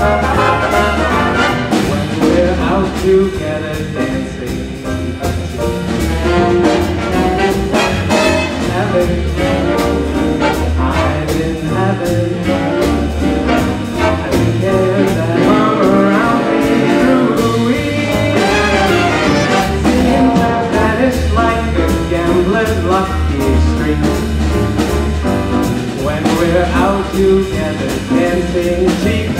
We're out together dancing Heaven I'm in heaven I don't care that Seems that like a lucky when we're out together dancing cheek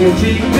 can take me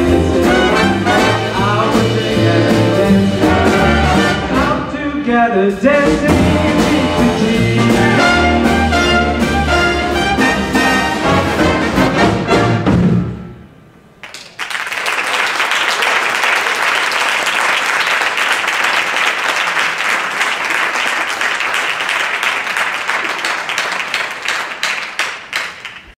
dead.